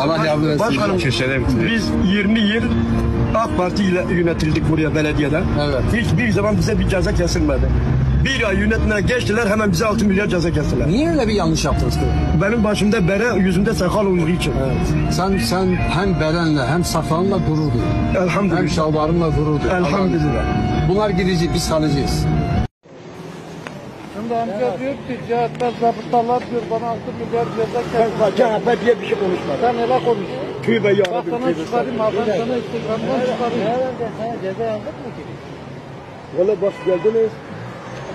Allah yardım etsin. Başkanım bitir. biz 20 yıl AK Parti ile yönetildik buraya belediyeden. Evet. Hiçbir zaman bize bir ceza kesilmedi. Bir ay yönetimine geçtiler hemen bize 6 milyar ceza kestiler. Niye öyle bir yanlış yaptınız ki? Benim başımda bere yüzümde sakal olduğu için. Evet. Sen sen hem berenle hem sakalınla gurur duy. Hem Elhamdülillah. şalvarınla gurur duy. Elhamdülillah. Bunlar gidici, biz kalıcıyız. Şimdi amca diyor ki cihatlar zabıtalar diyor bana 6 milyar ceza Ben kes. CHP diye bir şey konuşmadım. Sen hele konuş. Tübe Bak Rabbi. sana çıkarayım abi ben sana Instagram'dan çıkarayım. Herhalde sana ceza yazdık mı ki? Valla bak geldiniz.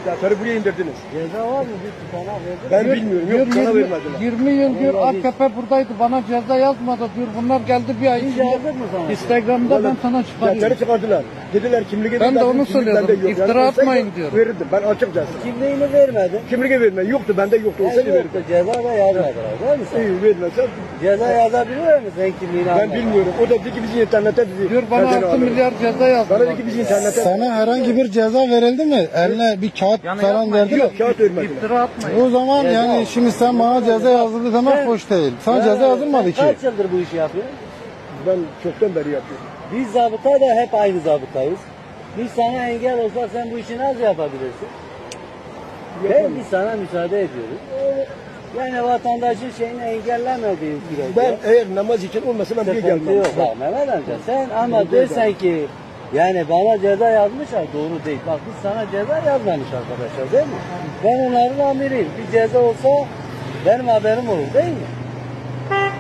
Defteri buraya indirdiniz. Ceza var mı? Bir tutanağı verdi. Ben bilmiyorum. Yok 20, vermediler. 20 yıl diyor AKP buradaydı bana ceza yazmadı diyor. Bunlar geldi bir ay içinde. yazdık mı sana? Instagram'da ben sana çıkarayım. Defteri çıkardılar. Dediler kimliği Ben de onu yok. İftira atmayın diyorum. Verirdim. Ben açıkçası. Kimliğini vermedin. Kimliği verme. Yoktu bende yoktu. Yani Olsaydı verirdim. Ceza da yazmadılar değil mi sen? İyi vermezse Ceza yazabilir mi sen kimliğini ben almadın? bilmiyorum. O da dedi ki biz internete dedi. Diyor bana Haziran 6 alırız. milyar ceza yazdı. Bana dedi ki biz internete. Sana herhangi bir ceza verildi mi? Eline bir kağıt falan verdi mi? Yok kağıt vermediler. İftira atmayın. O zaman Ceza yani şimdi sen bana ceza yazdırdı demek Sen- hoş değil. Sana ceza yazılmadı ki. Kaç yıldır bu işi yapıyorsun? Ben çoktan beri yapıyorum. Biz zabıta da hep aynı zabıtayız. Biz sana engel olsak sen bu işi nasıl yapabilirsin? Ben biz sana müsaade ediyoruz. Yani vatandaşın şeyini engellemediğin sürece. Ben eğer namaz için olmasa ben buraya Sıkıntı gelmem. yok bak Mehmet amca. Sen ama dersen ki yani bana ceza yazmışlar doğru değil. Bak biz sana ceza yazmamış arkadaşlar değil mi? Ben onların amiriyim. Bir ceza olsa benim haberim olur değil mi?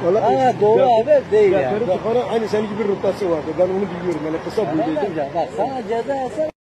Vallahi Ama doğru haber değil yani. Bak, çıkaran aynı senin gibi rotası vardı. Ben onu biliyorum. Yani kısa boyluydu. amca bak sana ceza yazsa